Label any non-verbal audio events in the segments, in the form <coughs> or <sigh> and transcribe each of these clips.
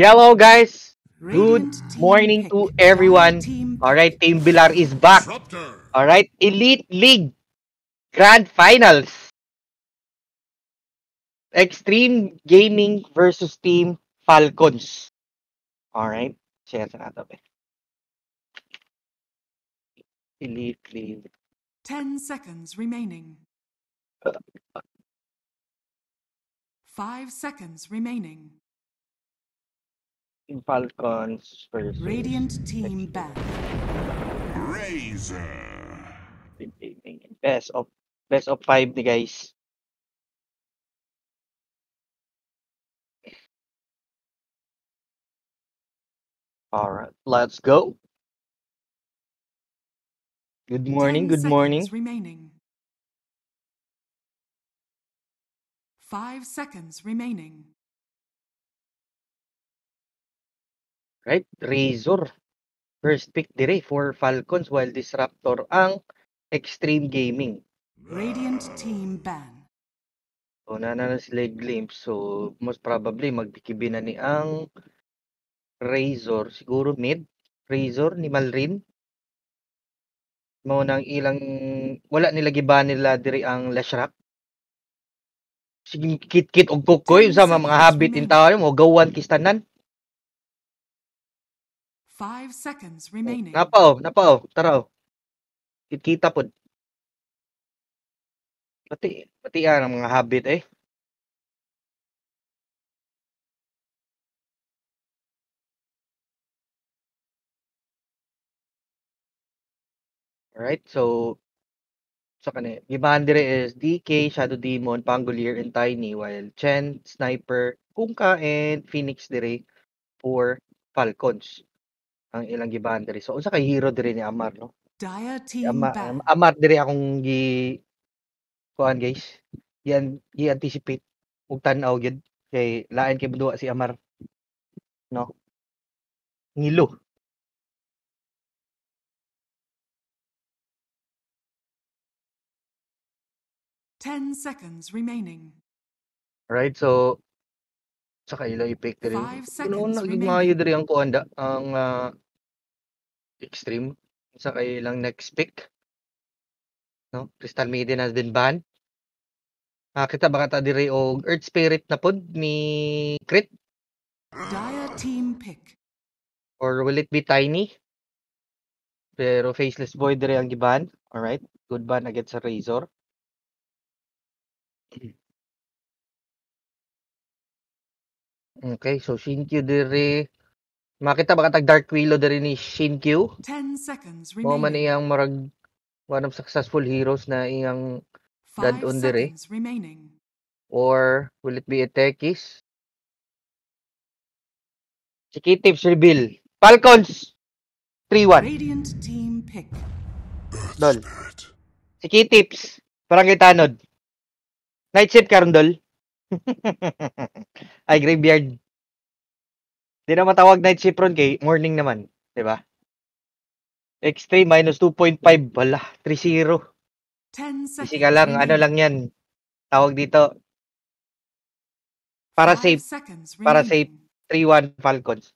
Hello guys. Good morning to everyone. All right, Team Bilar is back. All right, Elite League Grand Finals. Extreme Gaming versus Team Falcons. All right. Share sa natin. eh. Elite League. 10 seconds remaining. 5 seconds remaining. Team Falcons versus Radiant team back. Razor. Best of best of 5 ni guys. All right, let's go. Good morning, good morning. remaining. 5 seconds remaining. Right? Razor. First pick dire for Falcons while Disruptor ang Extreme Gaming. Radiant team ban. So, nanana sila yung glimpse. So, most probably, magbikibi na ni ang Razor. Siguro mid. Razor ni Malrin. Mao nang ilang wala nila giba nila diri ang Lashrak. Sige kit-kit og kukoy sa mga habit in tao mo gawan kistanan. 5 seconds remaining. Napao, napao, tara. oh. Kit-kita pod. Pati pati yan ang mga habit eh. Alright, so sa kani, gibahan dire is DK, Shadow Demon, Pangolier, and Tiny, while Chen, Sniper, Kungka, and Phoenix dire for Falcons. Ang ilang gibahan dire. So, unsa kay hero dire ni Amar, no? Dire team Ama, Amar dire akong gi kuan guys. Yan gi anticipate ug tan-aw gyud kay lain kay duwa si Amar. No? Ngilo. 10 seconds remaining. Right? So sa ilang i-pick dire. Five Kuno seconds na remaining. maayo dire ang kuanda ang ah, extreme sa ilang next pick. No? Crystal Maiden has been banned. Ah, kita baka ta dire og Earth Spirit na pod ni Crit Dire team pick. or will it be Tiny? Pero Faceless Boy dire ang giban. Alright. Good ban against sa Razor. <clears throat> Okay, so Shinkyu dire. Makita ba katag Dark Willow dire ni Shinkyu? 10 seconds Mo man remaining. iyang marag one of successful heroes na iyang 5 dadon seconds remaining. or will it be a Tekis? Sige, tips reveal. Falcons! 3-1. Radiant team pick. Dol. Sige, tips. Parang kitanod. Night shift karon dol. Ay, graveyard. Di na matawag night shift ron kay morning naman. 'di ba? Extreme minus 2.5. Wala, 3-0. 10 seconds Easy ka lang. Ano lang yan. Tawag dito. Para safe. para safe. remaining. 3-1 Falcons.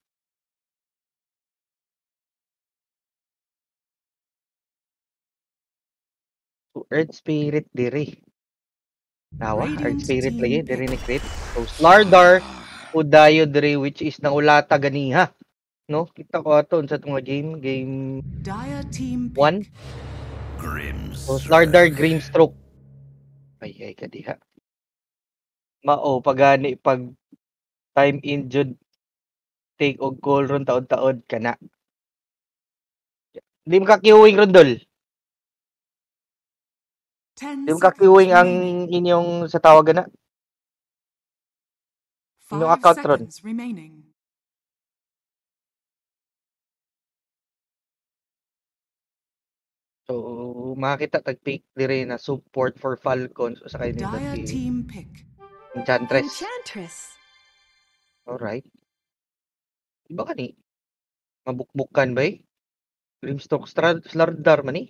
So, Earth Spirit diri. Nawa, Earth Spirit lagi diri ni Crit. So Slardar Udayo diri which is nang ulata ganiha. No? Kita ko ato sa tunga game, game Dire team pick. 1. Grim. So Slardar Green Stroke. Ay ay kadiha. Mao pagani pag time injured take og goal ron taod-taod kana. Di mo kakiuwing ron dol. 10 Di mo seconds kakiuwing ang inyong sa tawagan na. inyong 5 account ron. So makita tag pick dire na support for Falcons o sa kay nila si team pick. Enchantress. Enchantress. Alright. Iba ka ni? Mabukbukan ba eh? Grimstock Slardar man eh.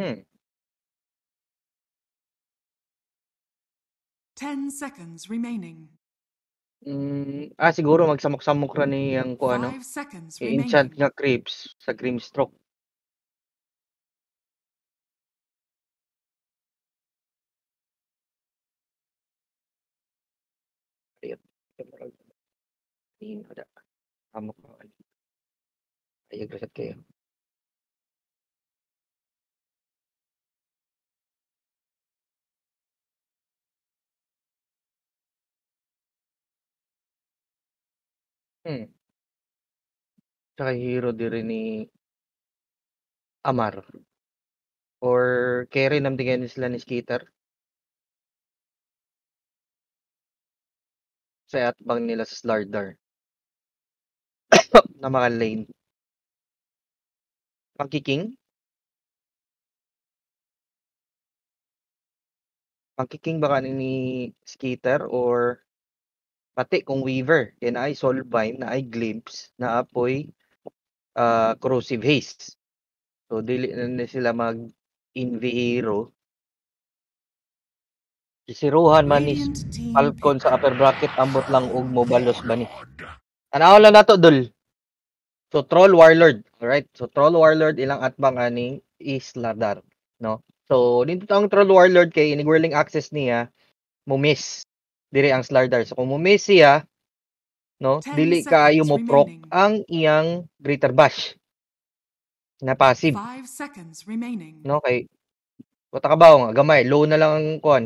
Hmm. 10 seconds remaining. Hmm, ah, siguro magsamok-samok ra niyang kuan ano, 5 seconds i-enchant remaining. nga creeps sa Grimstroke. Ayun, Hina da. Amok mo ani. Ayog ra sad kayo. Hmm. Tsaka hero diri ni Amar. Or carry nam di kaya sila ni Skitter. Sa atbang nila sa Slardar. <coughs> na mga lane. Monkey King? Monkey King baka ni Skitter or pati kung Weaver kay naay Soulbind, naay Glimpse, na apoy uh, Corrosive Haste. So dili na ni sila mag invi hero. Si Rohan man ni Falcon sa upper bracket ambot lang og mobalos ba ni. Tanaw lang nato dul. So Troll Warlord, alright? So Troll Warlord ilang atbang ani is Ladar, no? So dito ang Troll Warlord kay inig whirling access niya mo miss dire ang Slardar. So kung mo miss siya, no, 10 dili kaayo mo proc ang iyang Greater Bash na passive, 5 seconds remaining. no? Kay Wata ka ba nga gamay, low na lang ang kuan.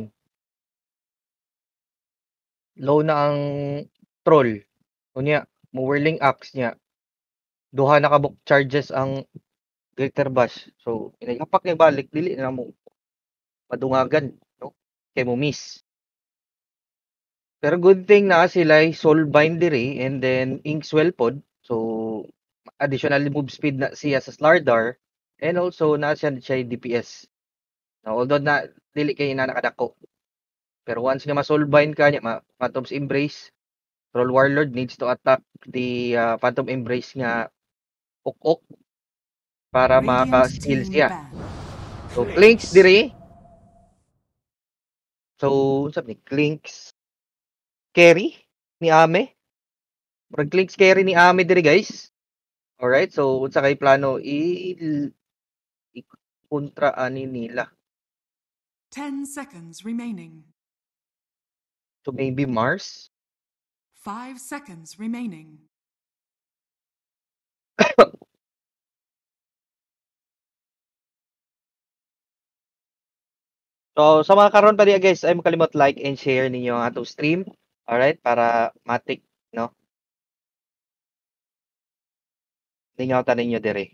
Low na ang troll. Unya, mo whirling axe niya. Duha na kabuk charges ang Greater Bash. So, inagapak niya balik, dili na mo padungagan, no? Kay mo miss. Pero good thing na sila ay Soulbind diri and then Inkswell pod. So, additional move speed na siya sa Slardar and also na siya siya DPS. Now, although na dili kay na nakadako. Pero once nga ma-Soulbind ka niya, ma Phantom's Embrace, Troll Warlord needs to attack the uh, Phantom Embrace nga ok-ok para maka-skill siya. So, Clinks diri. So, sabi ni Clinks carry ni Ame. Murag Clinks carry ni Ame diri guys. Alright, so unsa kay plano i, i kontra ani nila. 10 seconds remaining. So maybe Mars. 5 seconds remaining. <coughs> So sa mga karon pa diya guys, ay makalimot like and share ninyo ang atong stream. Alright, para matik, no? Lingawtan ninyo dire.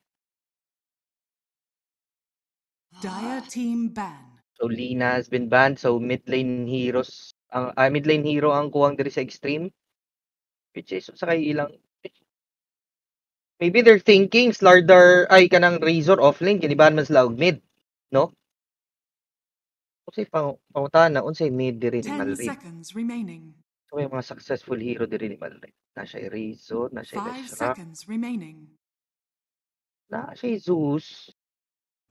Dire team ban. So Lina has been banned. So mid lane heroes ang ah, mid lane hero ang kuwang diri sa extreme. Which is sa kay ilang Maybe they're thinking Slardar ay kanang Razor offlane kinibahan man sila og mid, no? Unsay pang pangutana unsay mid diri ni 10 Malrin. seconds remaining. So may mga successful hero diri ni Malrin. Na siya Razor, na siya 5 Lashrak, seconds remaining. na siya Zeus.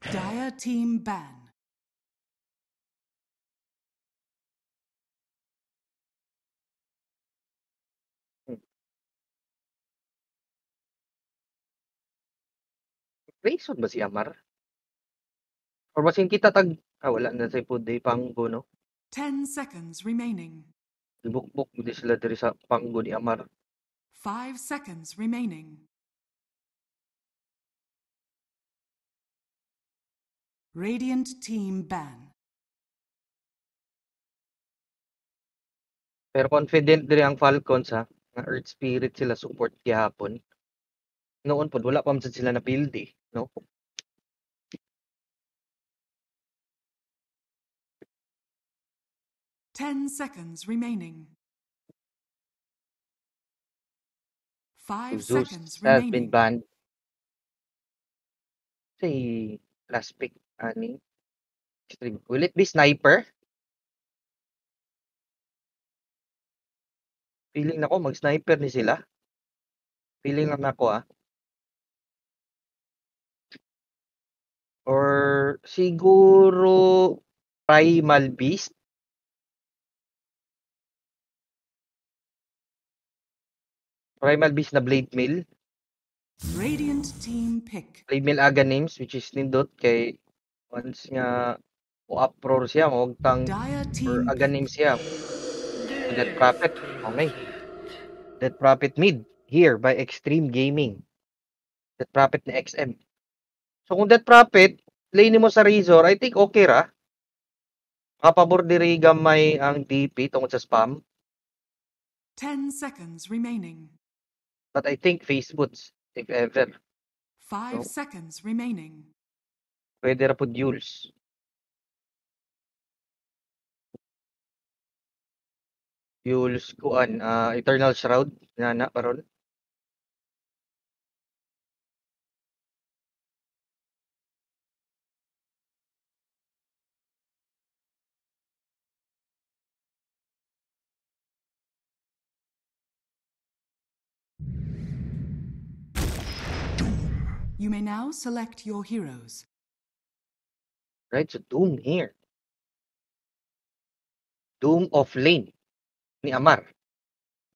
Dire team ban. Razor ba si Amar? Or basin kita tag ah wala na say pud panggo no. 10 seconds remaining. Ibukbok mo di sila diri sa panggo ni Amar. 5 seconds remaining. Radiant team ban. Pero confident diri ang Falcons ha. Nga Earth Spirit sila support gihapon. Noon pod wala pa man sila na build eh, no? Ten seconds remaining. Five Zeus seconds has been remaining. banned. Say last pick ani. Will it be sniper? Feeling nako mag-sniper ni sila. Feeling lang nako ah. Or siguro Primal Beast. Primal Beast na Blade Mail. Radiant team pick. Blade Mail aga names which is nindot kay once nga o uproar siya mo tang or aga names siya. Death Prophet. Okay. Death Prophet mid here by Extreme Gaming. Death Prophet ni XM. So kung Death Prophet, lane mo sa Razor, I think okay ra. Makapabor diri gamay ang DP tungkol sa spam. 10 seconds remaining. But I think face boots, if ever. 5 No. seconds remaining. Pwede ra po duels. Duels kuan, ah Eternal Shroud na na karon. You may now select your heroes. Right? So Doom here. Doom of lane ni Amar.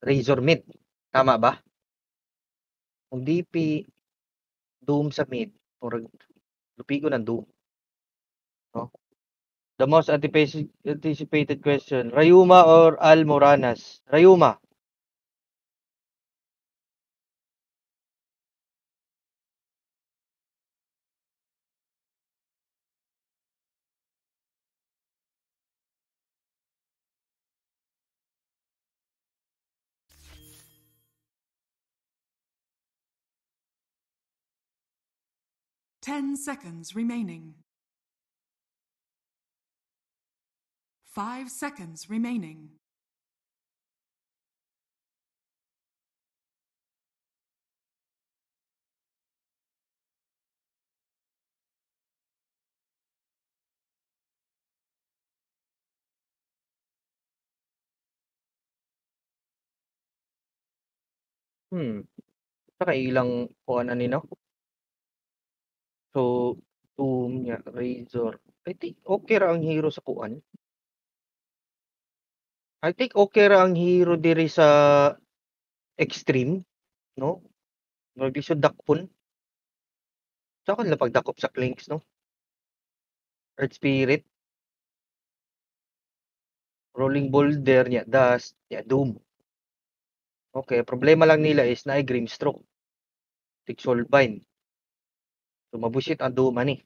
Razor mid. Tama ba? Kung DP Doom sa mid, or lupi ko ng Doom. No? The most anticipated question, Rayuma or Almoranas? Rayuma. Ten seconds remaining. Five seconds remaining. Hmm. Saka ilang kuan ani no? So, Doom niya, Razor. I think okay ra ang hero sa kuan. I think okay ra ang hero diri sa extreme, no? Mabisod dakpon. Saka nila pagdakop sa clinks, no? Earth Spirit. Rolling Boulder niya, Dust, niya, Doom. Okay, problema lang nila is na Grimstroke. Tick Soulbind. So, mabusit ang Doom ani.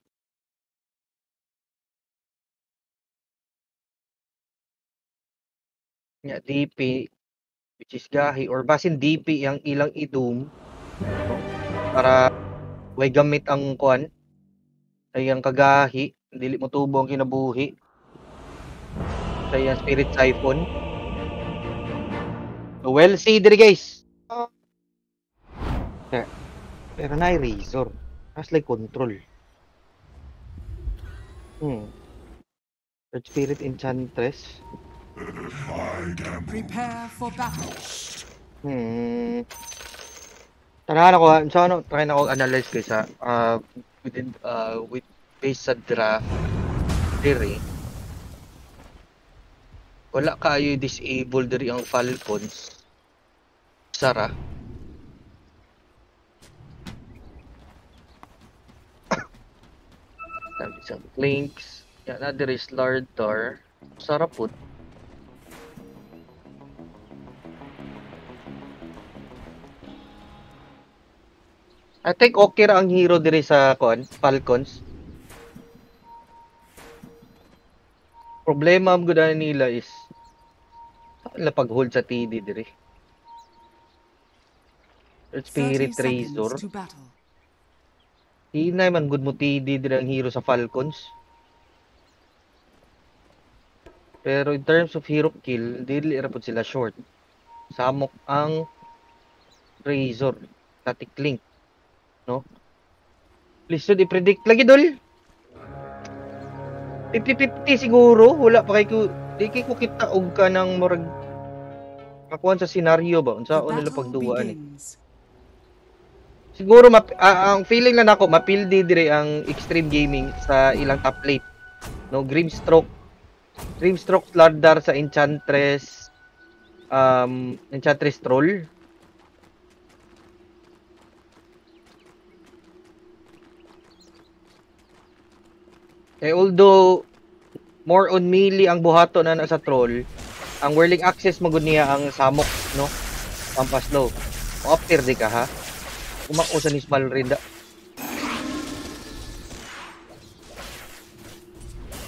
Nya, DP, which is gahi, or basin DP ang ilang no? para way gamit ang kuan, ay ang kagahi, dili mo tubo ang kinabuhi. Sa iyang Spirit Siphon. Well, see diri guys. Pero, pero na Razor. As like control. Hmm. Earth Spirit Enchantress. Prepare for battle. Hmm. Tanahan ako, so ano, try na ako analyze guys ha. Uh, within, uh, with based sa draft diri. Wala kayo disable diri ang Falcons. Sara. Sabi sa links. Yan na diri is Lardar. Sara put. I think okay ra ang hero diri sa kon, Falcons. Problema ang gud nila is saan nila pag-hold sa TD diri. Earth 30 Spirit Razor. To. Hinay man good mo TD diri ang hero sa Falcons. Pero in terms of hero kill, dili ra pud sila short. Samok ang Razor, static link, no? Please do i-predict lagi dol. 50-50 siguro, wala pa kay ko di kay ko kita og ka ng murag kakuan sa senaryo ba unsa The nila battle pagduwa ni. begins siguro map, uh, ang feeling na nako mapildi dire ang extreme gaming sa ilang top late. No, Grimstroke, Grimstroke Slardar sa Enchantress um Enchantress Troll. Eh although more on melee ang buhato na nasa troll, ang whirling axis magud niya ang samok no. Pampas low. Opter di ka ha. Umako sa ni small rinda.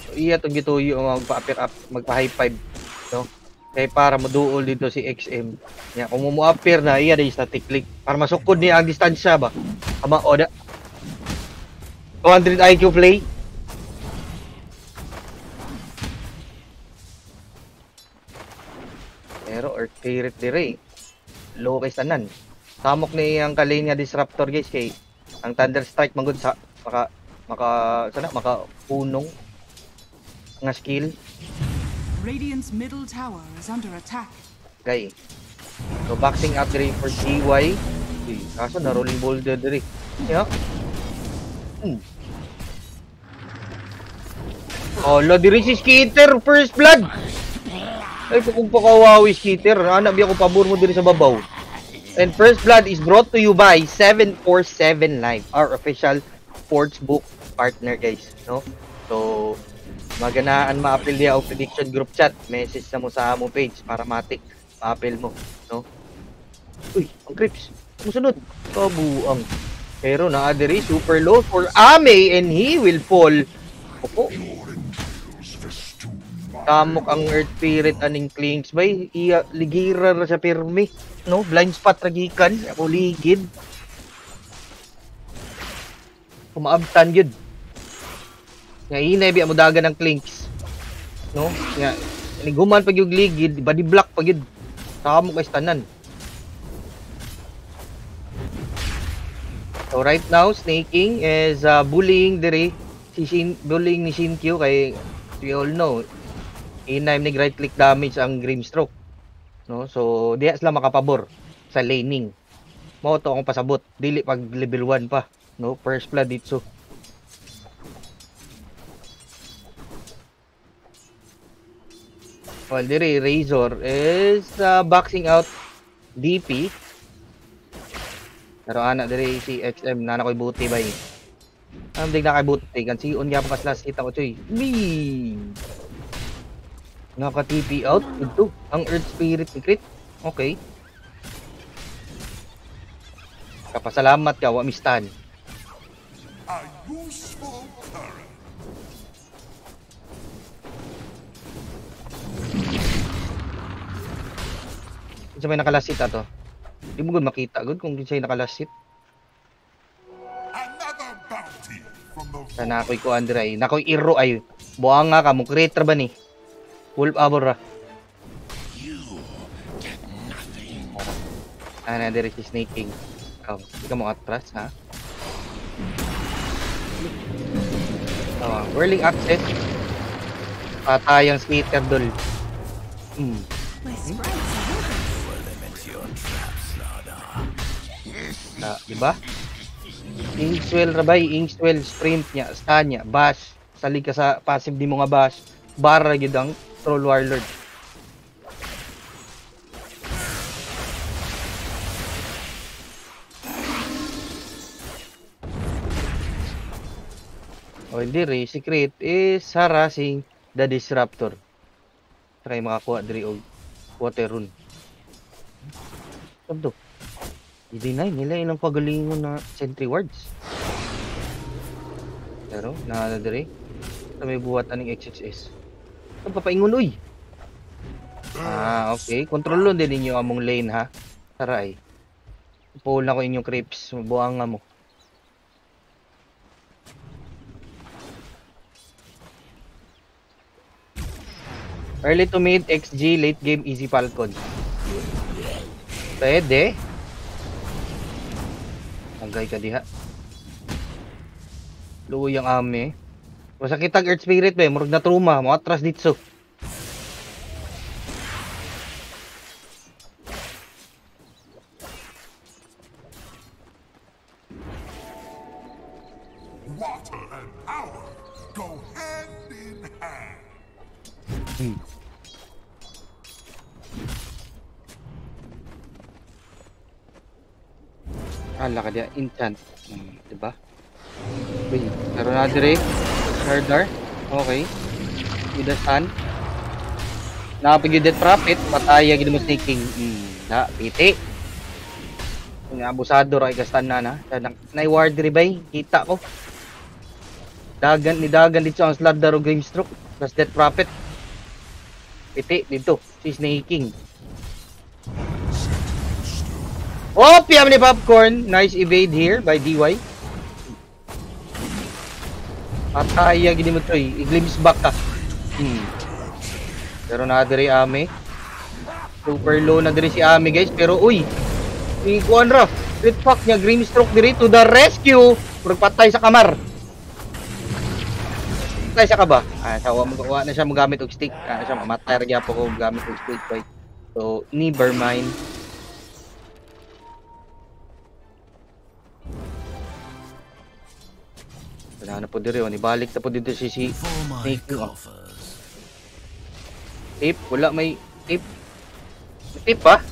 So, iya tong gituyo ang magpa-upper up, magpa-high five, no? Kay para moduol dito si XM. Nya kung mo upper na iya di static click para masukod niya ang distansya ba. Ama oda. 200 IQ play. Pero Earth Spirit dire. Low kay tanan. Samok ni ang Kalenia Disruptor guys kay ang Thunder Strike magud sa maka maka sana maka punong nga skill Radiant's middle tower is under attack. kay. So boxing up dire for GY. Uy, kaso na rolling boulder dire. Yeah. Hmm. Oh, lo diri si Skitter first blood. Ay, kung pakawawi Skitter, anak biya ko pabor mo diri sa babaw. And first blood is brought to you by 747 Live, our official sportsbook partner guys, no? So, maganaan ma-appeal dia og prediction group chat, message na mo sa among page para matik ma-appeal mo, no? Uy, ang creeps. Musunod. Kabuang. Pero naa diri super low for Ame and he will fall. Opo. Kamok ang Earth Spirit aning Clinks bay iya ligira ra sa pirmi no? Blind spot ragikan ako ligid. Kumaabtan yun nga inay bi mo dagan ng Clinks no? Nga niguman pag yung ligid body block pag yun kamok kay tanan So right now, Snaking is uh, bullying dire si Shin, bullying ni Shinkyu kay we all know inime ni right click damage ang Grimstroke. No? So diha sila makapabor sa laning. Mao to akong pasabot, dili pag level 1 pa, no? First blood dito. Well, dire Razor is uh, boxing out DP pero anak diri si XM na nakoy buti bay. Ang dig na kay buti kan si unya pa last kita ko choy. Ni. Naka TP out ito ang Earth Spirit ni Crit. Okay. Kapasalamat ka wa mistan. A useful current. Sa may nakalasit ato. Di mo gud makita gud kung siya nakalasit. Sana ako'y ko Andre. Nakoy iro ay. Buang nga ka mo creator ba ni? Wolf abor ra. Ana diri si Snake King. Oh, di ka mo atras ha. Oh, whirling access. Patayang skater dol. Hmm. My sprites are Na, di ba? Inkswell rabay, Inkswell sprint niya, stun niya, bash. Salig ka sa passive di mo nga bash. Bara gyud ang troll warlord. O hindi re, secret is harassing the disruptor. Try makakuha diri og water rune. Sabdo. I-deny nila ilang pagalingon na sentry wards. Pero, na dire. Sa may buhat aning XXS. Saan papaingon uy? Ah, okay. Kontrolon din ninyo among lane ha. Taray. Pull na ko inyong creeps. Buang nga mo. Early to mid XG, late game easy Falcon. Pwede. Tagay ka diha. Luoy ang ame. Basta kitag Earth Spirit ba, murag na truma, mo atras dito. water and power go hand in hand. Hmm. Ala ka dia enchant. Hmm, di ba? Uy, karon na dire. Sardar. Okay. With the sun. Nakapag death profit, pataya gid mo sneaking. Hmm, na piti. Nga abusado ra igastan na na. na ward rebay, kita ko. Dagan ni dagan dito ang Slardar o Grimstroke. Plus death profit. Piti dito, si Snaking. Oh, PM ni Popcorn. Nice evade here by DY. Pataya gini mo to eh. I-glimpse back ka. Hmm. Pero na diri Ame. Super low na diri si Ame guys. Pero uy. Si Kuanra. Crit fuck niya. Green stroke diri to the rescue. Murag patay sa kamar. Patay siya ka ba? Ah, sa wa mo na siya magamit og stick. Ah, siya mamatay ra gyapon ko gamit og stick. Right? So, never mind. Wala na po diri, oh. ibalik na po dito si si Snake. Tape, wala may tape. May tape pa?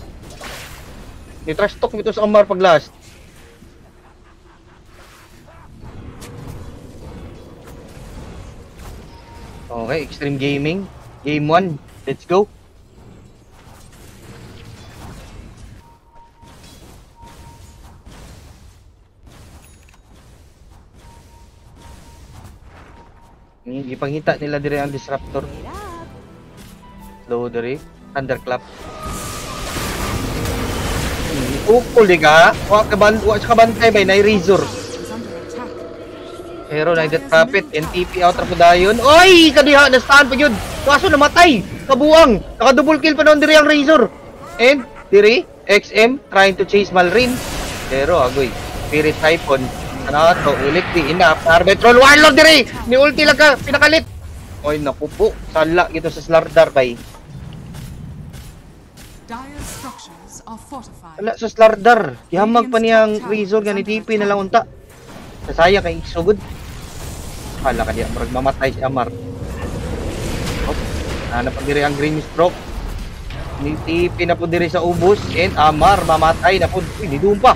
May trash talk nito sa Amar pag last. Okay, Extreme Gaming. Game 1. Let's go. Ipangita nila dire ang disruptor. Slow diri. Thunderclap. Hmm, ukol di. Wa ka ban wa ka bantay bay nay razor. Pero na that profit NTP out ra po dayon. Oy, kadiha na stand pa gyud. Kaso namatay. Kabuang. Naka double kill pa noon diri ang razor. And diri XM trying to chase Malrin. Pero agoy. Spirit Typhon. Ano to? Ulit di enough. Arbitral Warlord diri. Ni ulti lang ka pinakalit. Oy, naku po. Sala gito sa Slardar bay. Dire. Wala sa Slardar. Yahamag pa niyang Razor nga ni TP na lang unta. Sasaya kay Isugod. Hala ka diya, murag mamatay si Amar. Oh, ano pa diri ang Green Stroke. Ni TP na po diri sa ubos and Amar mamatay na po. Uy, ni Dumpa.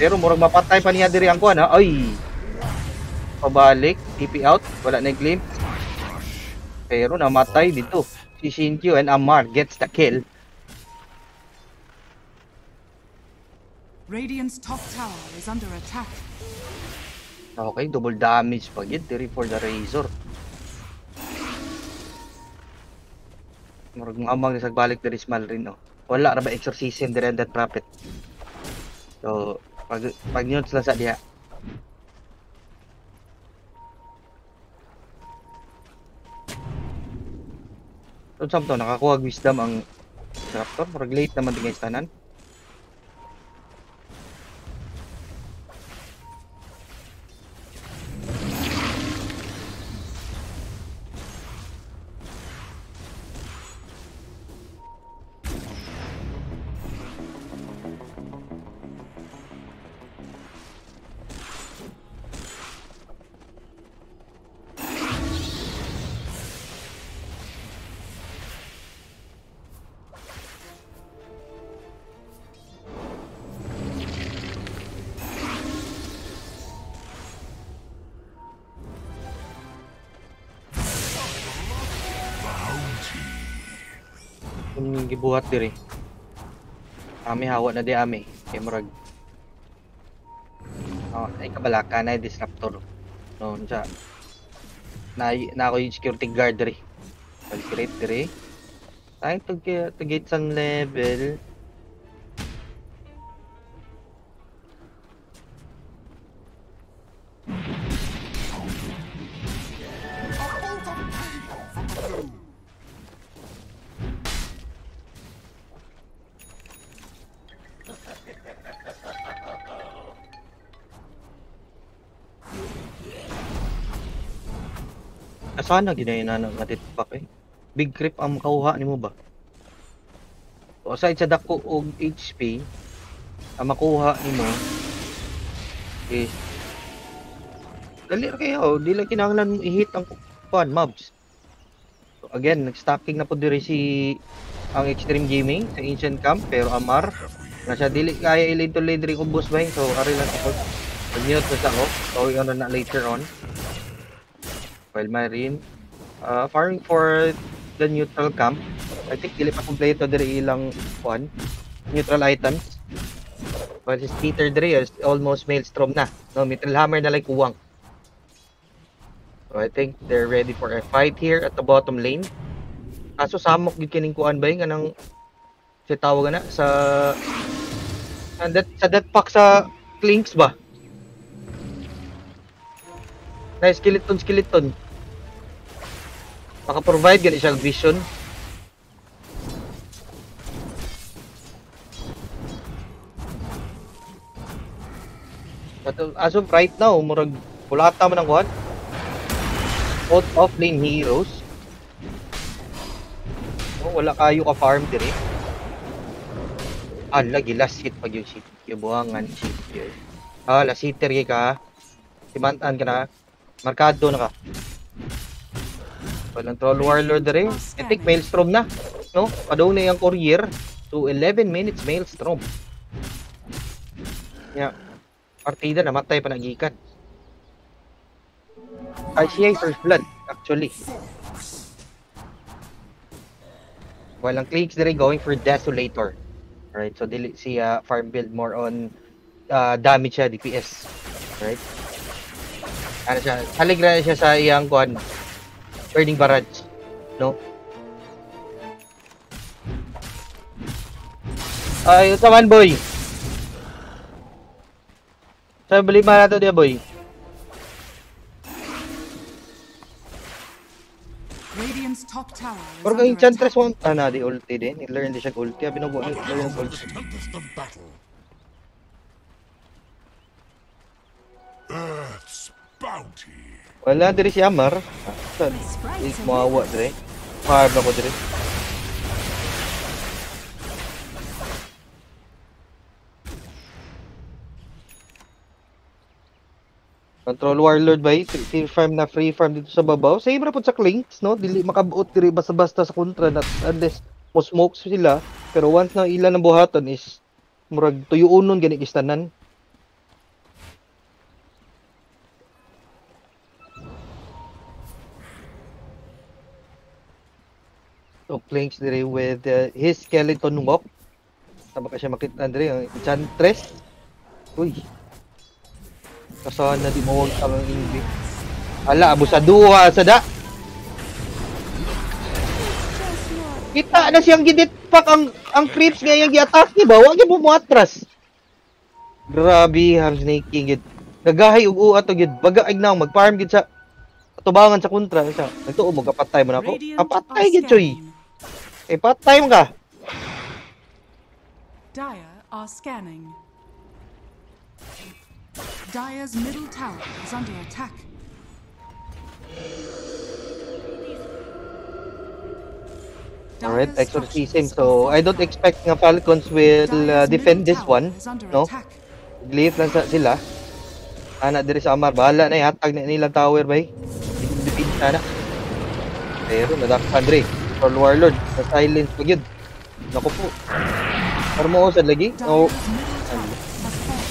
Pero murag mapatay pa niya diri ang kuan ha. Ay. Pabalik, TP out, wala na claim. Pero namatay dito. Si Shinkyu and Amar gets the kill. Radiant's top tower is under attack. Okay, double damage pa yun. Diri for the Razor. Murag mga amang nasagbalik diri small rin, oh. Wala ra ba exorcism diri that prophet. So, pag pag yun sila sa diha. So, to, nakakuha wisdom ang Raptor. Murag late naman din tanan. Diri. Ami hawa na di ami. Kay murag. Oh, ay kabalaka na disruptor. No, siya. Na na ako yung security guard diri. Pag-create diri. To get some level. Asana ginaya na nga titpak eh. Big creep ang makauha nimo ba? O aside sa dako og HP, ang makuha nimo is dali ra kayo, di lang kinahanglan mo i-hit ang kuan mobs. So again, nag-stacking na po diri si ang Extreme Gaming sa Ancient Camp pero Amar na siya dili kaya ilid to lane diri kung boss ba so ari lang ako. Pag-mute ko sa ako, so yun na later on. While Marine, Uh, farming for the neutral camp. I think dili pa kompleto diri ilang kuan neutral items. But his Peter diri is almost maelstrom na. No, Mithril Hammer na like uwang. So I think they're ready for a fight here at the bottom lane. Kaso samok gid kining kuan ba yung anang si tawag na sa sa that, sa that pack sa Clinks ba? Na skeleton skeleton. Maka-provide gani siyang vision. But as of right now, murag kulata man ang kuhan. Out of lane heroes. Oh, wala kayo ka farm dire. Ah, lagi last hit pag yung shit. Yung buhangan yun. Ah, last hitter ka. Simantaan ka na. Markado na ka. Walang troll warlord dire. I think maelstrom na. No? Padaw na yung courier. So 11 minutes maelstrom. Yeah. Partida namatay pa nagikan. Ay, siya ay first blood, actually. While ang Cleeks dire going for Desolator. Right, so dili siya farm build more on uh, damage siya, DPS. Right? Ano siya, halig na siya sa iyang kuan, burning barrage. No? Ay, sa man boy. Sa bali man nato dia boy. Radiant's top tower Pero kay Enchantress one, ah na di ulti din. I-learn din siya ulti. Abi nabuo ni learn ulti. Earth's. Wala diri si Amar. Saan? Is mawa dire. Farm ako dire. Control Warlord ba? Free farm na free farm dito sa babaw. Same ra pud sa Clinks, no? Dili makabuot diri basta-basta sa kontra na unless mo smoke sila. Pero once na ilan ang buhaton is murag tuyuonon gani kistanan. So, Clinks dire with uh, his skeleton walk. Tama ka siya makita dire ang Enchantress. Uy. Kasahan na di mo ang English. Ala, abusaduha sa da. Kita na siyang gidit pak ang ang creeps nga yung gi-atake ba? Wag mo atras. Grabe, ham snaking gid. Nagahay ug uat to gid. Baga ig na mag-farm gid sa tubangan sa kontra sa. Nagtuo mo kapatay mo na ako. Radiant Kapatay gid choy. Eh patay mo ka. Dire are scanning. Dire's middle tower is under attack. Alright, exorcism. So, I don't expect nga Falcons will uh, defend this one. no? Leave lang sa sila. Ana diri sa Amar, bahala na ihatag na nilang tower bay. Defeat sana. Pero nadakpan diri. Troll Warlord, sa silence pa gyud. Naku po. Pero mo usad lagi. Dire's No. middle tower has fallen.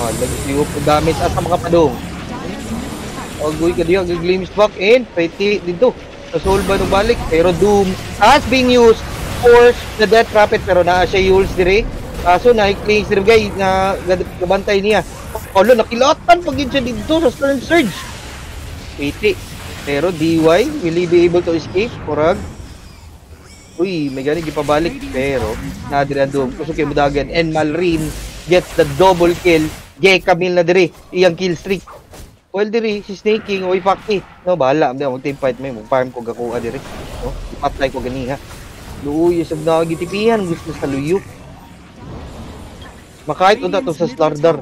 Ah, lagi siyo po damage at sa mga padong. Dire's middle tower Agoy ka diya, glimpse back in. Pwede dito. Nasolve ba nung balik? Pero Doom has been used for the Death Prophet pero naa siya Yules dire. Kaso na i-cleanse dire guy nga gabantay niya. Olo nakilatan pag yun siya dito sa Stern Surge. 80. Pero DY will he be able to escape? Kurag. Uy, may gani gipabalik pero na dire ang Doom. Kusog kay Budagan and Malrin gets the double kill. Jay Camille na dire iyang kill streak. Well diri si Snaking oy fakti. No bahala am mag team fight mo farm ko gakuha diri. No, ipatay ko ganiha. Luoy sa nagitipihan gusto sa luyo. Makahit unta to sa Slardar.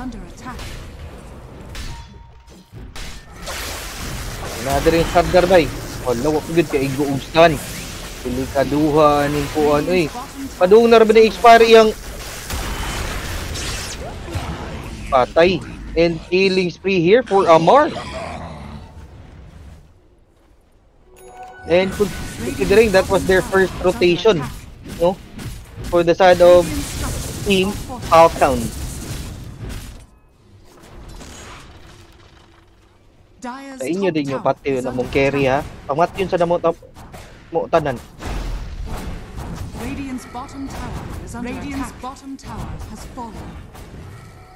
Under attack. Diri yung Slardar bay. Wala wa pugid kay igo ustan. Pili ka duha ning kuan oy. Padung na na expire iyang patay and killing spree here for Amar. And considering that was their first rotation, no? For the side of Team are Sa inyo din yung pati yun mong carry ha. Pangat yun sa tap mo tanan. Radiant's bottom tower is under Radiant's bottom tower has fallen.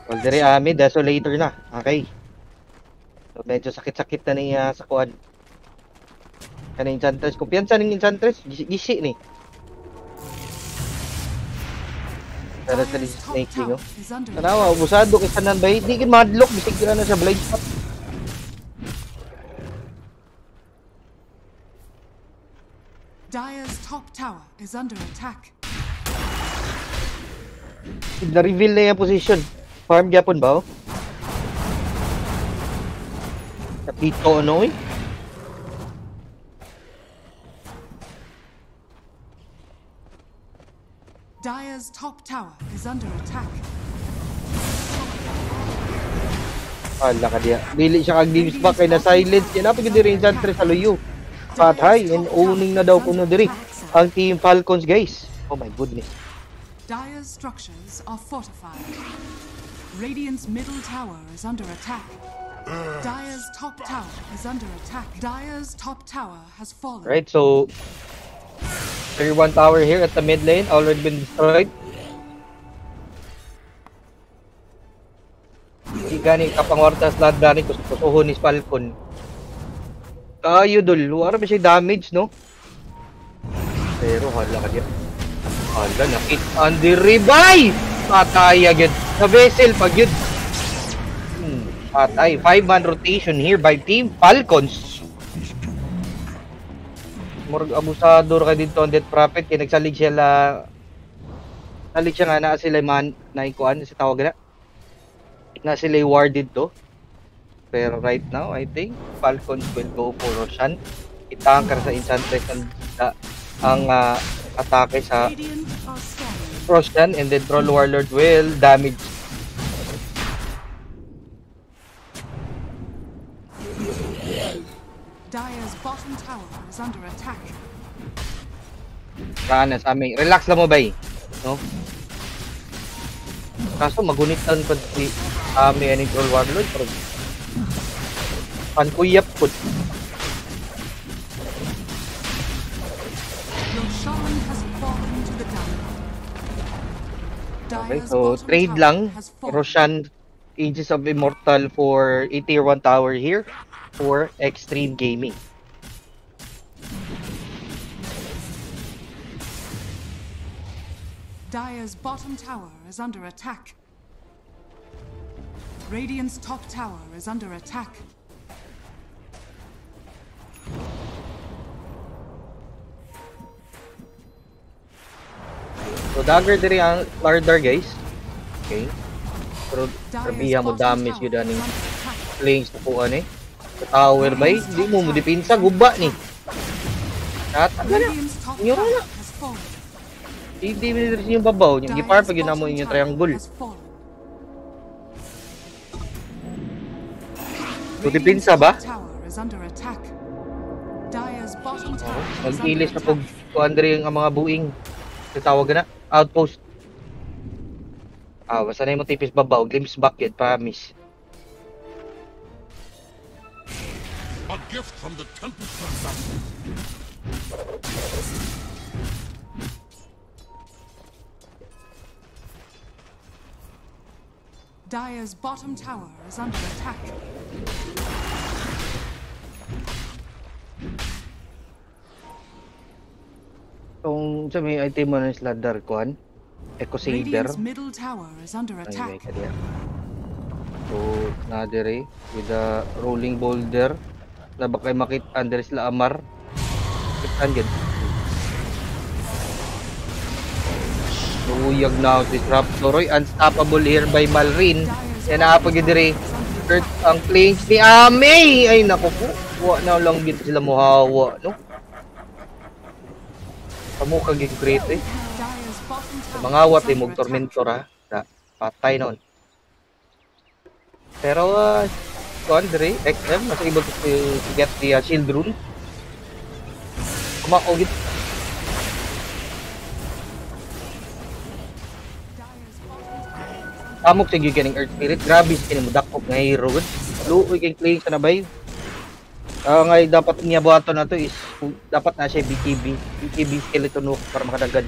Well, dire ami desolator na. Okay. So, medyo sakit-sakit na niya sa kuan. Kana enchantress. Kumpiyansa ning enchantress. Gisi, gisi ni. Pero sa snake is under Tanawa, ubusado kay tanan bay. Di gid madlock bisig na sa blind spot. Dyer's top tower is under attack. Na-reveal na yung position. Farm gyapon ba? oh? Kapito ano eh. Dyer's top tower is under attack. Ala ka diya. Dili siya kag games back kay na silent. Yan napag diri enchantress sa luyo. Patay and owning na daw kuno diri ang team Falcons guys. Oh my goodness. Dyer's structures are fortified. Radiant's middle tower is under attack. Dyer's top tower is under attack. Dyer's top tower has fallen. Right, so tier 1 tower here at the mid lane already been destroyed. Di gani kapangwartas lahat gani kusuhon ni Falcon. Kayo dul, wala ba siya damage no? Pero hala ka diyan. Hala nakit on the revive. Patay agad. Sa vessel pag yun. Hmm, patay. 5 man rotation here by Team Falcons. Murag abusado ra ka dito on Death Prophet kay nagsalig siya la salig siya nga na sila man na ikuan si tawag na na sila warded to pero right now I think Falcons will go for Roshan itangkar sa Enchantress ang, ah, ang ah, atake sa. Roshan and then Troll Warlord will damage Dyer's bottom tower is under attack. Sana sa amin. Relax lang mo bay. No? Kaso magunitan pa si Ami ani Troll Warlord pero pankuyap po. Your shaman has fallen to the ground. Okay, so trade lang. Roshan Ages of Immortal for a tier 1 tower here for Extreme Gaming. Dyer's bottom tower is under attack. Radiant's top tower is under attack. So dagger diri ang Lardar guys. Okay. Pero Dyer's sabihan mo damage yun is ani under attack. lanes na po ani. Sa tower bay, di mo mo dipinsa guba ni. Kata na. Inyo na. has fallen. Di di mo diri yung babaw, yung gipar pag yun mo tower triangle. So dipinsa ba? Mag-ilis na pag kuan diri ang mga buing. Tawag na outpost. Ah, basta na mo tipis babaw, glimpse back yun, promise. A gift from the Tempest Assassin. Dyer's bottom tower is under attack. Kung sa may item mo ng sladder kuan, Echo Saver. Radiant's middle tower is under Ay, may attack. So, dire with the rolling boulder na baka makit under sila Amar. Kitan gid. Luyag na disruptor. Roy, unstoppable here by Malrin. Yan na is under Hurt ang planes ni Ame! Ay naku po. Wa na lang gid sila muhawa, no? Kamu kagig great eh. Dyer's bottom tower Mga is awat eh, under mong attack. tormentor ha. Na, patay noon. Pero, uh, kuhan dire, XM, mas able to, to get the uh, shield rune. Kumakogit. Dyer's Amok sa ganing Earth Spirit. Grabe kini mo dakop nga hero. gud. Luoy kay playing sa nabay. Ah nga dapat niya buhaton na to is dapat na siya BKB, BKB skeleton hook para makadagan.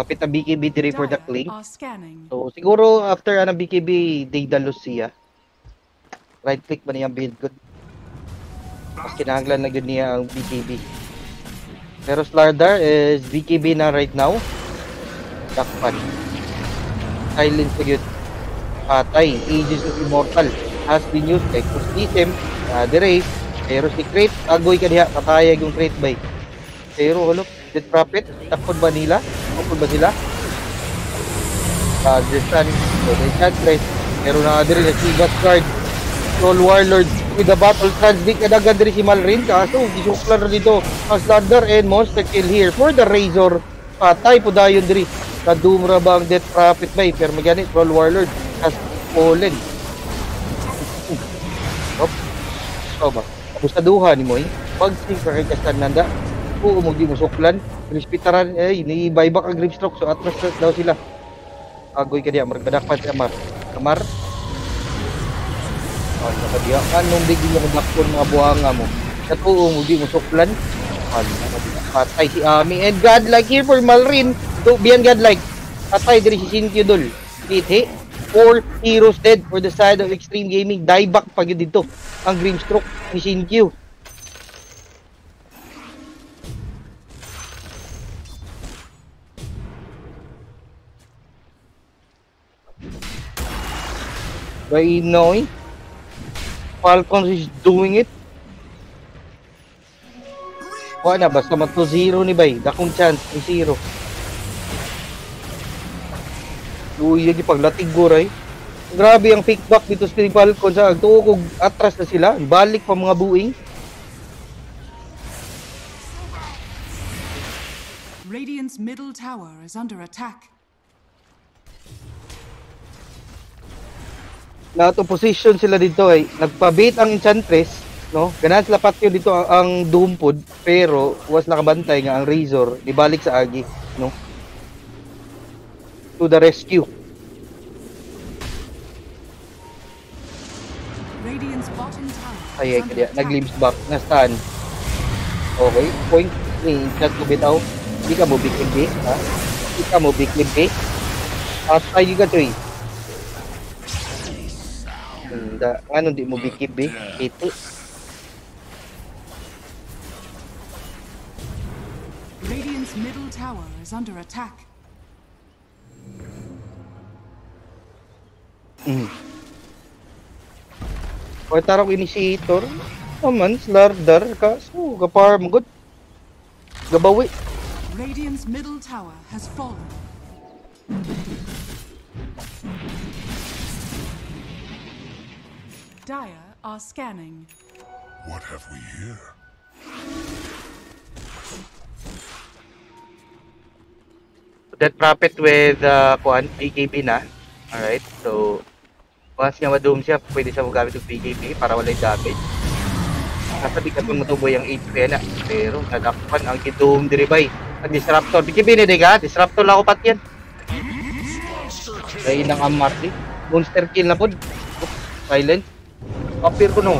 Kapit na BKB diri for the scanning. So siguro after ano BKB Daedalus siya. Right click ba niya build good. Mas kinahanglan na gud niya ang BKB. Pero Slardar is BKB na right now. Takpan. Silence na gud. Patay. Aegis of Immortal has been used kay Kustisem. Uh, dire. Pero si Crate, agoy ka diha. Patayag yung Crate bay. Pero ano, Dead Prophet, takod ba nila? Takod ba sila? uh, Dressan, so may Enchantress, meron na nga na si Guard, Troll Warlord, with the battle transdict na dagan diri si Malrin, kaso gisuklan na dito, ang Slander and Monster Kill here for the Razor, patay po dayon diri, kadumra ba ang Death Prophet ba, pero magani, Troll Warlord has fallen. Op, so ba, gustaduhan ni mo eh, pag sing ka kay Castananda, oo mo di mo suklan, Rispitaran, eh, ni buyback ang grip stroke, so atras daw sila. Agoy ka diya margadakpan si Amar Amar Oh, sa diya. Anong di mo dakpon mga buhanga mo? Sa tuo mo di mo suklan diya. Patay si Ami. And godlike here for Malrin. To beyond godlike. Patay diri si Shinkyu dol hit four heroes dead for the side of Extreme Gaming. Dieback pag yun dito. Ang Grim Stroke ni Shinkyu by Inoy Falcons is doing it Wala na, basta mag 0 ni Bay. Dakong chance, ni 0. Uy, yung paglatig guray. Grabe ang fake back dito sa Falcons. Sa agtuo kog atras na sila. Balik pa mga buing. Radiant's middle tower is under attack. Na to position sila dito ay nagpabait ang Enchantress no? Ganan sila patio dito ang, ang Doompod pero was nakabantay nga ang Razor ibalik sa agi no? To the rescue. Ay ay kaya nag-glimpse back. Na stand okay point ni chat ko bitaw di ka mo big limpi ha? Di ka mo big limpi at ay ka choy Hindi, ano di mo big limpi ito Radiant's middle tower is under attack. Mm. O tarong initiator. Naman, slardar ka. So, kapar mo good. Gabawi. Radiant's middle tower has fallen. Dire are scanning. What have we here? That Prophet with uh, kuan, PKB na. Alright, so once nga ma-doom siya, pwede siya magamit ng PKB para wala yung damage. Kasabi ka itong matuboy ang HP na. Pero nadakpan ang kidoom diribay. Ang disruptor. PKB na ka, disruptor lang ako pat yan. Dahil ng Amarty. Monster kill na po. Silent. Appear ko no.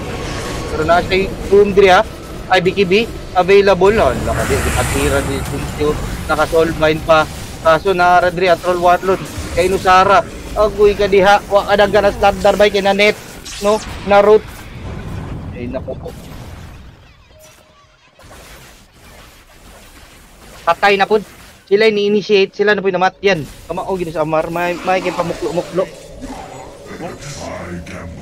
Pero na yung doom diri ha. Ay BKB available no. Nakadi atira di sinto. Naka-solve mine pa. Kaso naara diri at roll warlord. Kay Nusara. Agoy ka diha. Wa ka dagan na standard by kay na net. No. Na root. Ay nako po. Patay na po. Sila ni-initiate, sila na po namatyan. Kamao gini sa Amar, may may kay pamuklo-muklo. I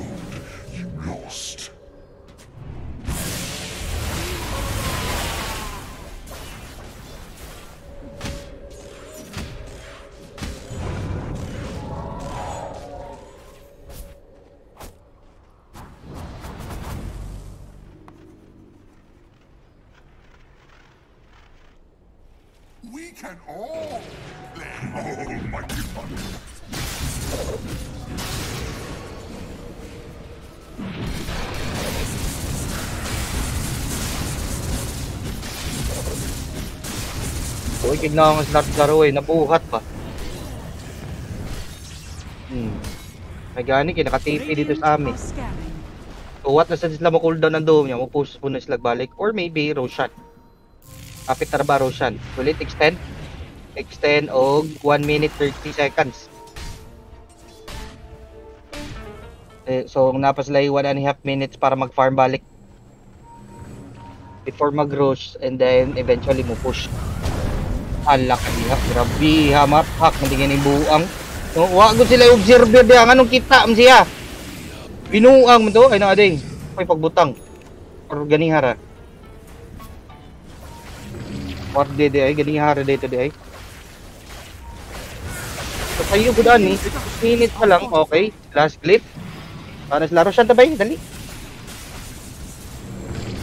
can all play almighty fun. Uy, kailangan slot laro eh. Nabuhat pa. Hmm. May gani, kinaka-TP dito sa amin. So what na sa sila mo cooldown ng dome niya, mo push po na sila balik or maybe Roshan. Kapit na ba Roshan? Ulit extend. Extend og 1 minute 30 seconds. Eh, so napas sila 1 and a half minutes para mag-farm balik. Before mag-rush and then eventually mo push. Ala ka diha, grabe ha, maphak, mandigin yung buang. No, wa ko sila observer diha, anong kita am siya? Binuang mo to, ay na ading. Ay pagbutang. Or ganihara. Or de de ay ganihara dito de ay. So kayo ko ni, 6 minutes pa lang, okay. Last clip. Para sa laro siya tabay, dali.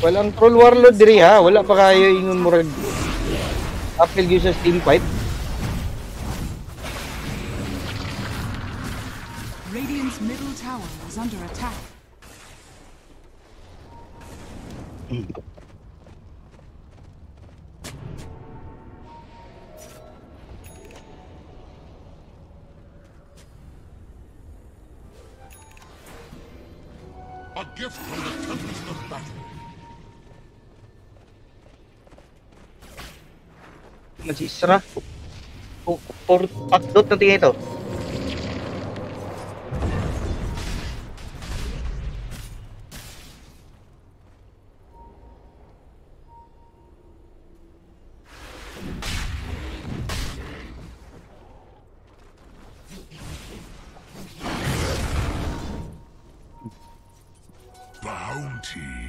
Walang troll warlord diri ha, wala pa kayo ingon murag. Apple gyud sa steam fight. Gift from the tempest of battle. Masisra. Oh, por patdot na tingin ito.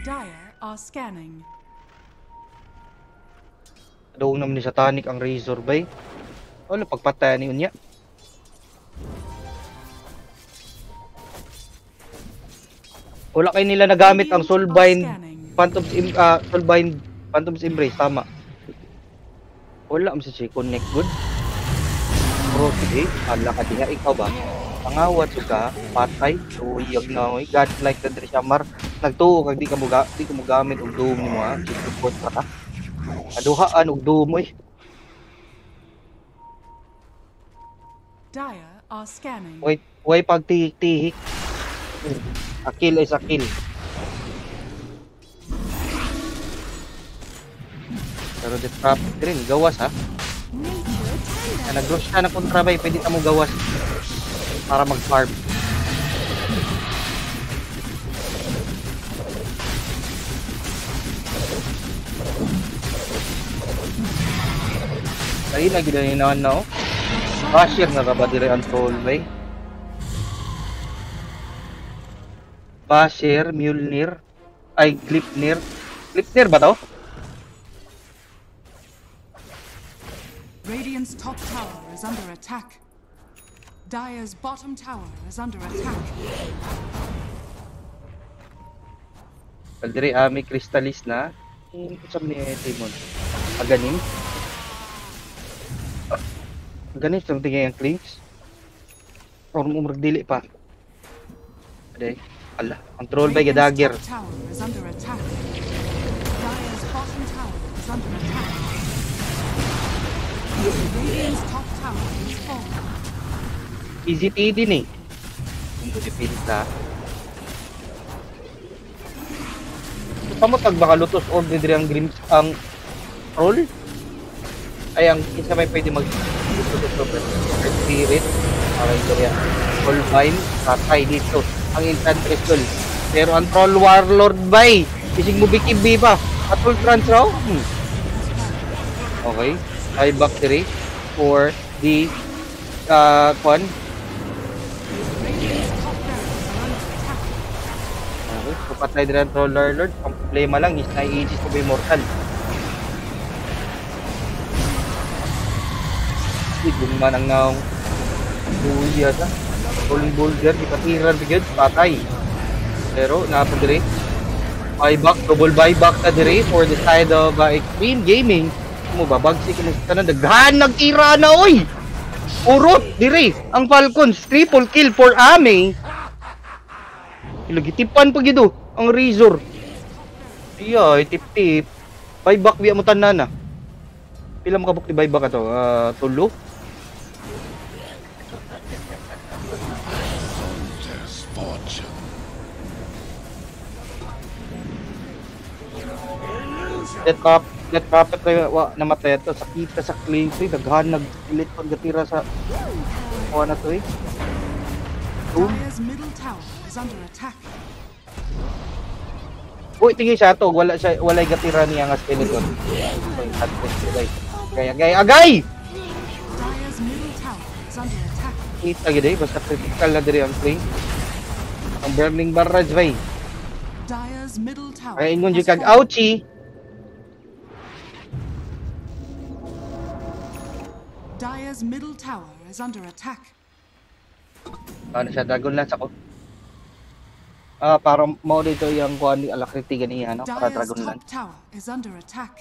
Dire are scanning. Doon naman ni Satanic ang Razor bay. Wala pagpatayan ni unya. Wala kay nila nagamit ang Soulbind Phantom's Im ah, Soulbind Phantom's Embrace tama. Wala sa si connect good. Bro, sige, ala ka diha ikaw ba? Pangawat ka, patay, uyag na oy. God like the Drishamar. Nagtuo kag di ka mo di ka mo gamit og doom nimo ha. Support pa ka. Kaduhaan og doom oy. Dire are scanning. Wait, way pagtihik-tihik. Akil is akil. Pero the trap green, gawas ha. Na nag-rush ka ng kontrabay, pwede ka mo gawas para mag-farm. Ay, lagi na yun na oh. Basher na ba dire ang troll bay? Basher, Mjolnir, ay Glipnir. Glipnir ba to? Radiant's top tower is under attack. Dire's bottom tower is under attack. Pag dire ami Crystallis na. Yung sa ni Timon. Aganin. Is under attack. Dire's bottom tower is under attack. Radiant's top tower is falling. Easy PD ni. Kung pwede pilit na. Kamu tag baka lutos or dire ang grims ang troll? Ay ang isa may pwede mag lutos super spirit para ito yan. Full vine, katay dito. Ang enchantress tool. Pero ang troll warlord bay, isig mo bikibi pa. At full trans raw? Hmm. Okay. Back three for the uh, kwan, under attack. Okay, so patay din ang Troller Lord. Ang problema lang is na-aegis ko ba yung mortal. Hindi man ang naong buya sa Rolling Boulder, di patiran bigyan, patay. Pero napag dire. Buyback, double buyback na dire for the side of uh, Extreme Gaming. mo ba bagsi ka sa tanan daghan nagtira na oy. Urot dire ang Falcons triple kill for Ame. Ilagitipan pa gido ang Razor. Iya, tip-tip. Buyback biya mo tanan na. Pila mo kabuk ni buyback ato? Ah, tulo. Death Cup, Death Puppet na wa namatay ito. Sakita sa claim to, daghan nagpilit pag gatira sa kuha na to eh. Boom. Uy, tingin siya to, wala siya, wala gatira niya nga skeleton. Siya, guys. Agay. Kita gid eh, basta critical na diri ang play. Ang burning barrage bay. Kaya ingon has jud kag fallen. ouchie. Dire's middle tower is under attack. Ano siya dragon lance ako. Ah, para mo dito yung kuha ni alakriti gani ano, para dragon top tower is under attack.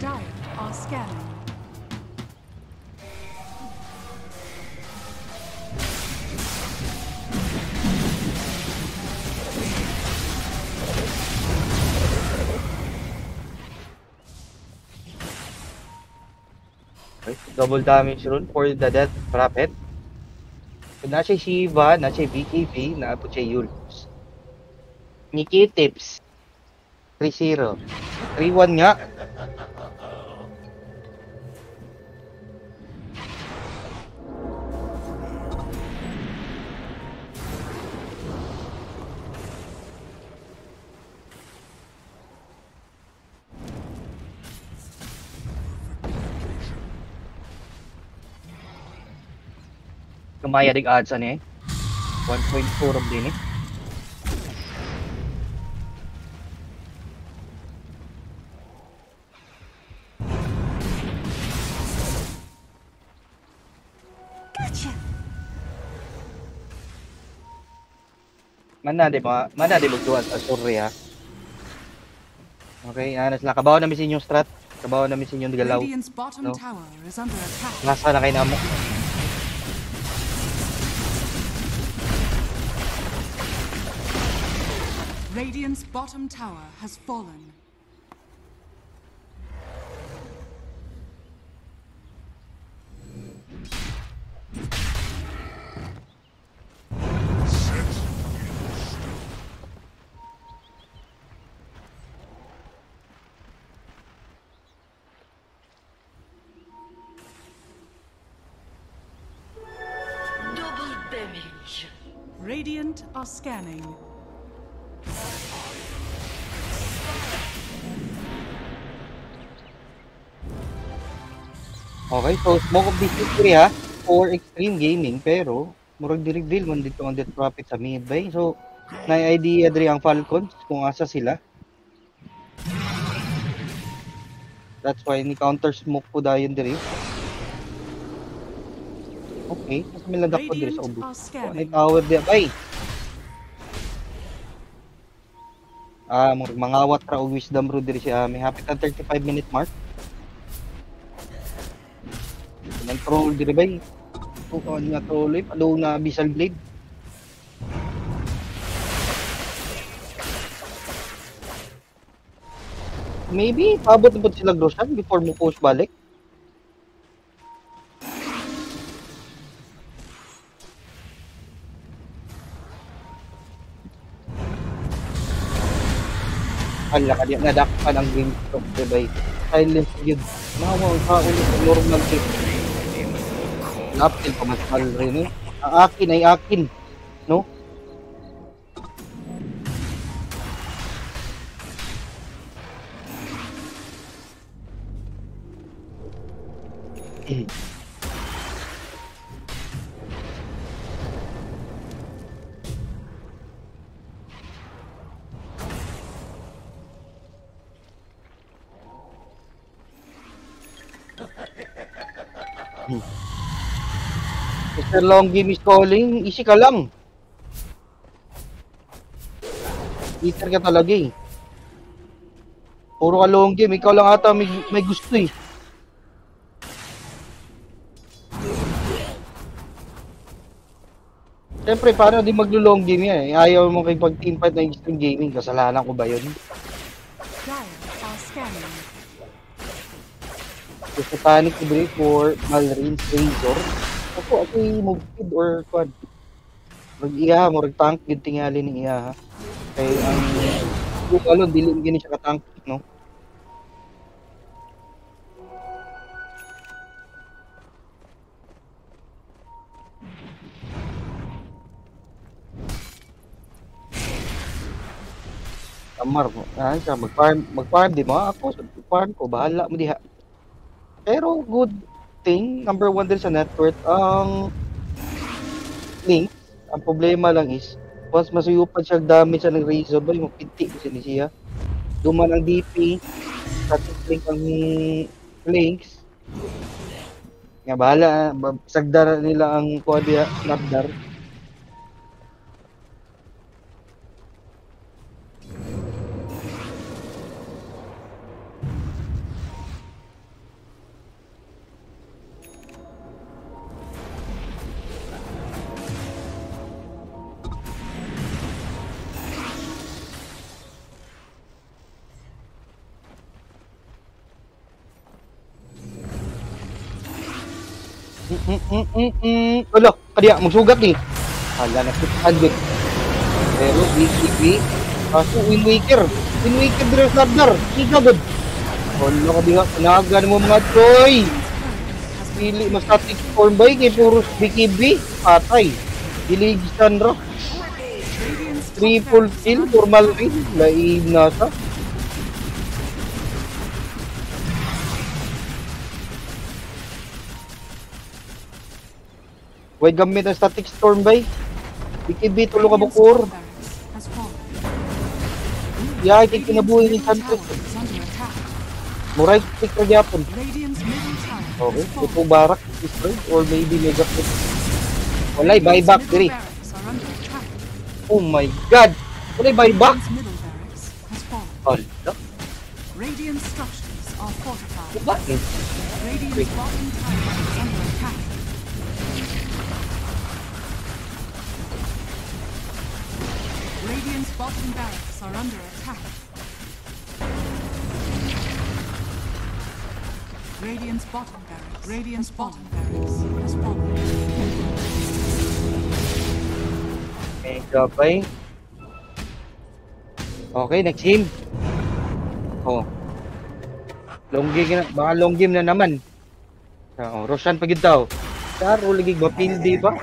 Dire are scanning. Double damage rune for the death prophet. So, na siya Shiva, na siya BKB, na po siya Yulus. Nikki Tips. 3-0. 3-1 nga. Kumaya dig ano eh. 1.4 of din eh. Mana di ba? Mana di magduwa sa Surya. Okay, ano sila kabaw na misin yung strat. Kabaw na misin yung galaw. No. Nasa na kayo na mo. Radiant's bottom tower has fallen. Double damage. Radiant are scanning. Okay, so smoke of this history ha for extreme gaming pero murag di-reveal man dito ang Death Prophet sa mid bay. So na idea diri ang Falcons kung asa sila. That's why ni counter smoke po dayon diri. Okay, mas may ladak po diri sa ubo. scanning. tower di bay? Ah, murag mangawat ra og wisdom root diri siya. May hapit ang 35 minute mark. Troll diri bay. Kung nga troll eh, palo na Abyssal Blade. Maybe, abot na sila Groshan before mo push balik. Hala ka nadakpan ang game stop di bay. Silent yun. Ang kaon sa normal game. Napil pa mas mahal rin eh. Ang akin ay akin. No? Eh. Mr. Long Game is calling. Easy ka lang. Eater ka talaga eh. Puro ka long game. Ikaw lang ata may, may gusto eh. Siyempre, paano di maglo-long game yan eh? Ayaw mo kay pag team fight ng extreme gaming. Kasalanan ko ba yun? Gusto panic break for Malrins Razor. Ako, ako yung move or quad. Mag-iya mo, tank yun tingali ni iya. Kay ang yung alon, dili gini siya ka-tank, no? Amar mo. Ah, siya mag-farm, mag-farm di mo. Ako sa farm ko, bahala mo diha. Pero good thing, number one din sa net worth, ang link, ang problema lang is, once masuyupan siya damage siya ng Razor, ba yung pinti ko siya siya. Duman ang DP, status link ang links. Nga bahala, ba- sagdar nila ang kuwadya, snapdar. Mm, mm, mm, mm. Wala, kadiya, magsugat ni. Hala na, 600. Pero, BCB, kaso Wind Waker. Wind Waker din ang snapdar. Ika good. Wala ka diha, panagan mo mga troy. Pili mas static form ba kay puro BKB? Patay. Radiant's top Triple kill, are formal rin. Laib na Way gamit ang static storm bay. BKB tulo ka bukur. Yay, kay kinabuhi ni Santos. Muray stick ka gyapon. Okay, ito barak destroyed or maybe mega flip. Walay buyback diri. Oh my god. Walay buyback. Hala. Radiant structures are fortified. Ba ni? Radiant's bottom Radiant's bottom barracks are under attack. Radiant's bottom barracks. Radiant's bottom barracks has fallen. Mega bay. Okay, next game. Oh. Long game na, baka long game na naman. Oh, Roshan pagid daw. Karo lagi ba pildi ba?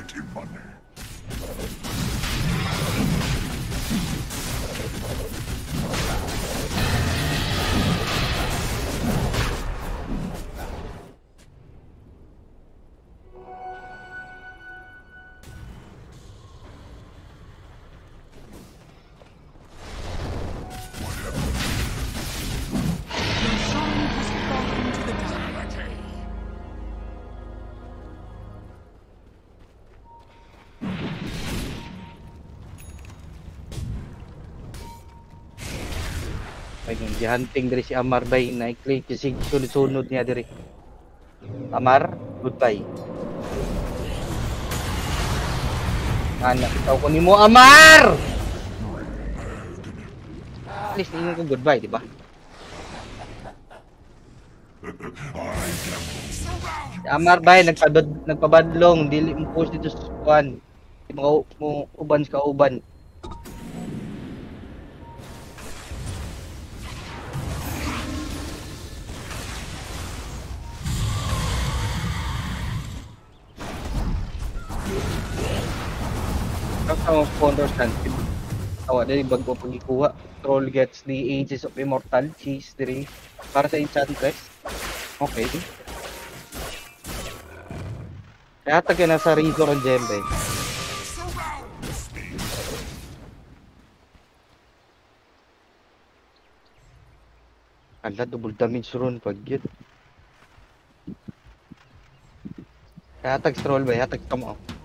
Ay, hindi hunting diri si Amar bay na i-click kasi sunod-sunod niya diri. Amar, goodbye. Ana, ikaw ko nimo Amar! At least ingon ko goodbye, di ba? Si Amar bay nagpabad nagpabadlong dili mo post dito sa kuan. Di mo uban sa kauban. Ang sa sponsors natin. Awa, dali bago pagikuha. Troll gets the Ages of Immortal. Cheese 3. Para sa Enchantress. Okay. Kaya taga nasa Razor ang Jembe. Ala, double damage ron pag yun. Hatag stroll ba? Hatag ka mo. Double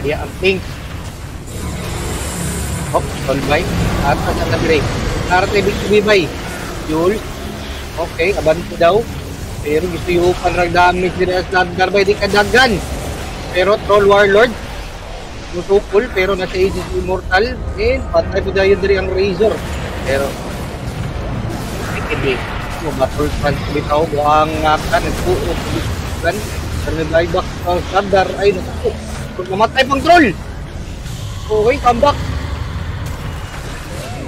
Kala ka diya ang pink. Hop, stroll by. Atas ang nagre. Karat ibig subibay. Yul. Okay, abanto daw. Pero gusto yung panrag damage din sa by di kadagan. Pero Troll Warlord. Nutupol pero nasa Aegis Immortal. And patay po dahil diri ang Razor. Pero hindi. Mo battle trans bitaw buang ngakan nagpuo kan pero nag-buyback ang Sluggar ay naku. Kung mamatay pang troll. Okay, comeback.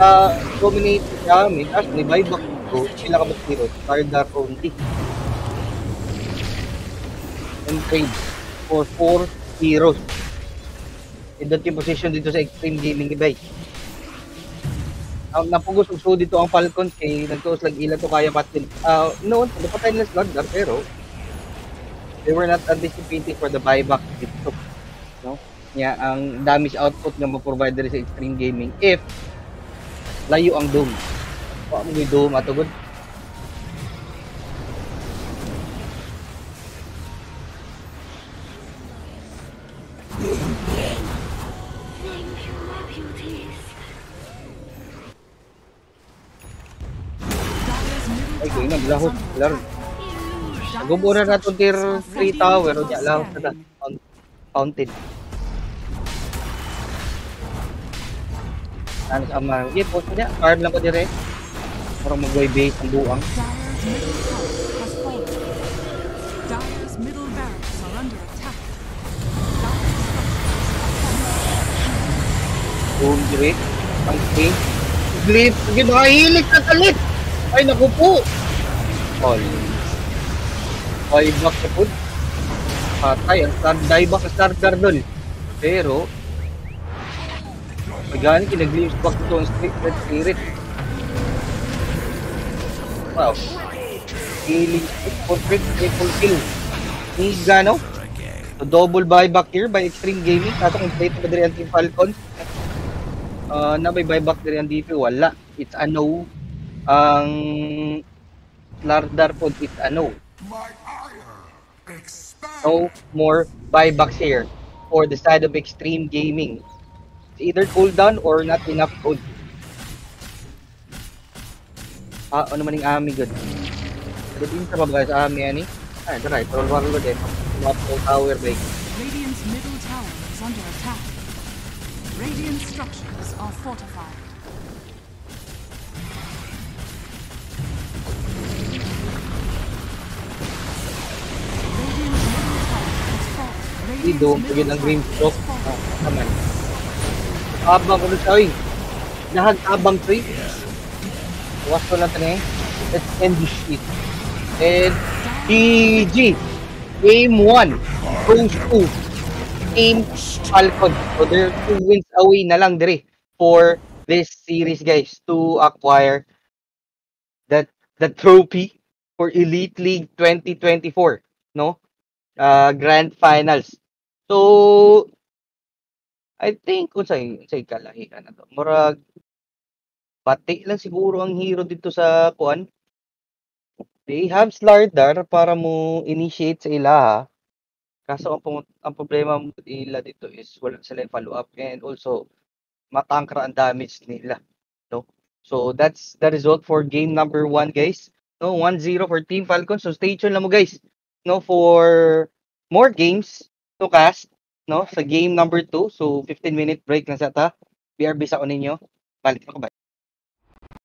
Uh, dominate siya, may as, may buyback ko, sila ka mag-hero, Sardar only. And trade for 4 heroes. In that yung position dito sa Extreme Gaming Ibay. Ang napugos uso dito ang Falcons kay nagtuos lang ila to kaya patin. Uh, noon, napatay nila Sluggar pero they were not anticipating for the buyback dito. No? Kaya ang damage output nga ma-provide diri sa Extreme Gaming if layo ang dome. Wa mo yung dome atugod. Ay, kaya na, lahot. Laro. Nagubo na itong tier 3 tower. O, di Radiant na Fountain. Ano sa ama? Yeah, post niya. Card lang ko dire. Parang mag-way base ang buang. Boom, dire. Ang king. Glip. Sige, makahilig ka talit. Ay, naku po. All. Buyback sa food. Patay. Ang star dieback sa star cardon. Pero, Magani kinag-glimpse back to ang spirit, red spirit. Wow. Healing stick for crit, triple kill. Ni gano? So double buyback here by Extreme Gaming. Kaso kung plate pa diri ang Team Falcon. Uh, na may buyback diri ang DP, wala. It's a no. Ang Lardar po, it's a no. My. No more buybacks here for the side of Extreme Gaming. It's either cooldown or not enough gold. Ah, ano man yung Ami good. Good din sa mga sa Ami ani. Ay, tara, troll warlord eh. Mga pro tower ba Radiant's middle tower is under attack. Radiant structures are fortified. Ido, bigyan ng green has Ah, naman. Abang ko sa oy. Nahag abang eh. Wasto ko lang ito eh. Let's end this shit. And GG. Game 1 goes to Team Falcon. So they're two wins away na lang dire for this series guys to acquire that the trophy for Elite League 2024, no? Uh, Grand Finals. So I think sa sa kalahian na to. Murag pati lang siguro ang hero dito sa kuan. They have Slardar para mo initiate sa ila. Kaso ang, ang problema mo ila dito is wala sila follow up and also matangkra ang damage nila. No? So that's the result for game number 1 guys. No, 1-0 for Team Falcon. So stay tuned lang mo guys. No, for more games to cast no sa game number 2. So 15 minute break na sa ta. BRB sa ko ninyo. Balik ako ba?